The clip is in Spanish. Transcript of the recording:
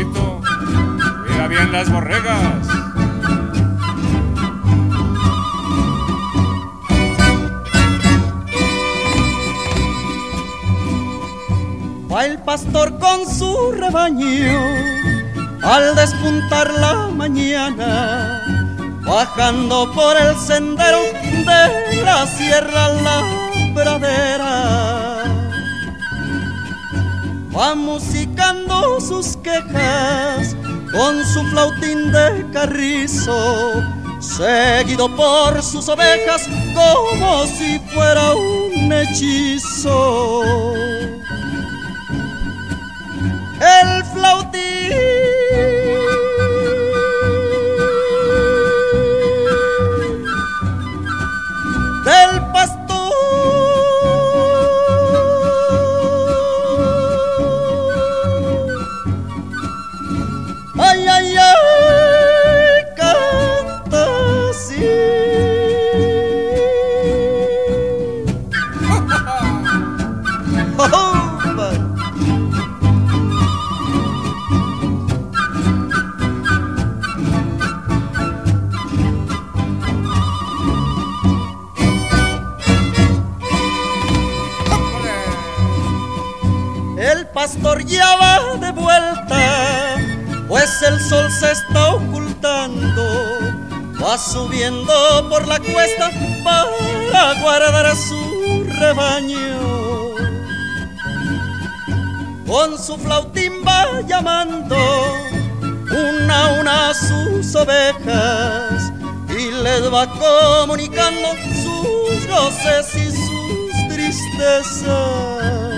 amorcito, cuida bien las borregas. Va el pastor con su rebaño al despuntar la mañana, bajando por el sendero de la sierra la pradera. Va musicando sus quejas con su flautín de carrizo, seguido por sus ovejas como si fuera un hechizo. Pastor ya va de vuelta, pues el sol se está ocultando. Va subiendo por la cuesta para guardar a su rebaño. Con su flautín va llamando una a una a sus ovejas y les va comunicando sus goces y sus tristezas.